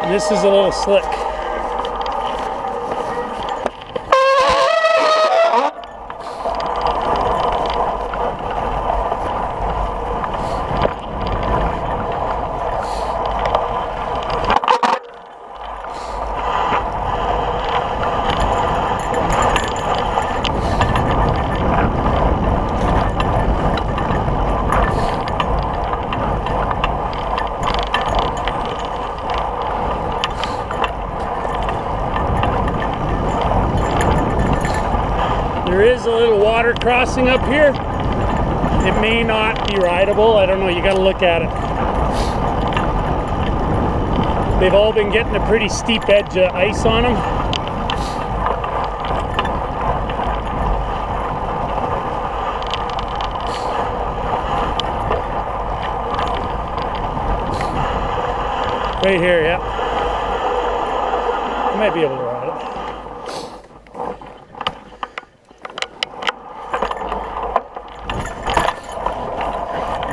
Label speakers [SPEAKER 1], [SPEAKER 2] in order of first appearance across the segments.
[SPEAKER 1] And this is a little slick. There is a little water crossing up here. It may not be rideable. I don't know. You got to look at it. They've all been getting a pretty steep edge of ice on them. Right here, yeah. I might be able to ride it.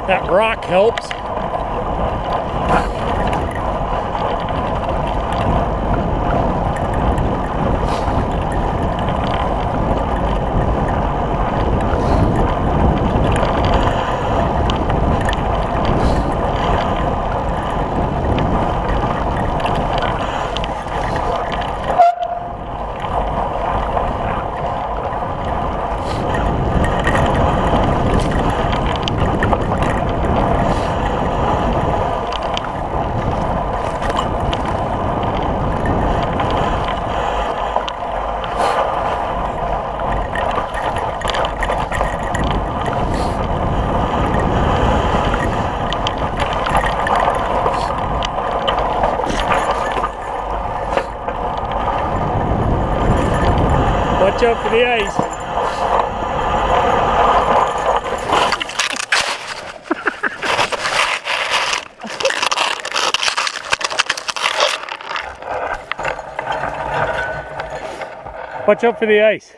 [SPEAKER 1] That rock helps. Watch out for the ice. Watch out for the ice.